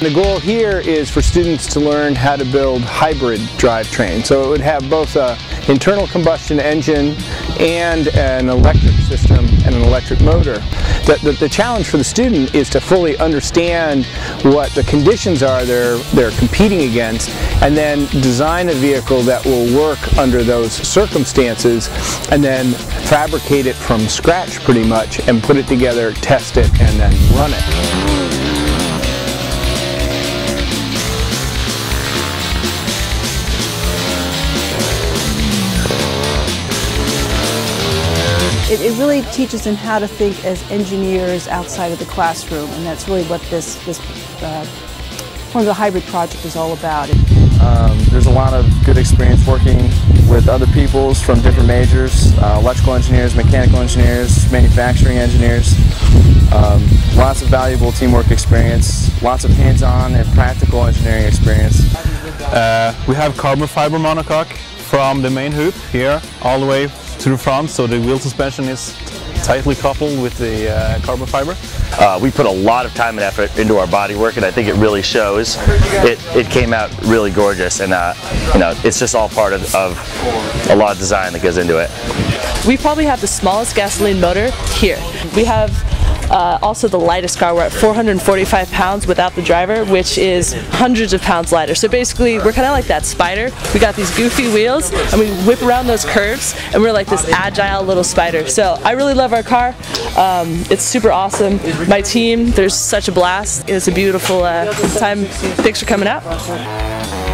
The goal here is for students to learn how to build hybrid drivetrain. So it would have both an internal combustion engine and an electric system and an electric motor. The, the, the, challenge for the student is to fully understand what the conditions are they're, they're competing against and then design a vehicle that will work under those circumstances and then fabricate it from scratch pretty much and put it together, test it, and then run it. It, it, really teaches them how to think as engineers outside of the classroom, and that's really what this, this uh, the Hybrid project is all about. Um, there's a lot of good experience working with other peoples from different majors, uh, electrical engineers, mechanical engineers, manufacturing engineers. Um, lots of valuable teamwork experience, lots of hands-on and practical engineering experience. Uh, we have carbon fiber monocoque from the main hoop here all the way to the front so the wheel suspension is tightly coupled with the uh, carbon fiber. Uh, we put a lot of time and effort into our body work and I think it really shows. It, it came out really gorgeous and uh, you know it's just all part of, of a lot of design that goes into it. We probably have the smallest gasoline motor here. We have uh, also the lightest car, we're at 445 pounds without the driver, which is hundreds of pounds lighter. So basically, we're kind of like that spider. We got these goofy wheels, and we whip around those curves, and we're like this agile little spider. So I really love our car. Um, it's super awesome. My team, there's such a blast. It's a beautiful uh, time. For coming out.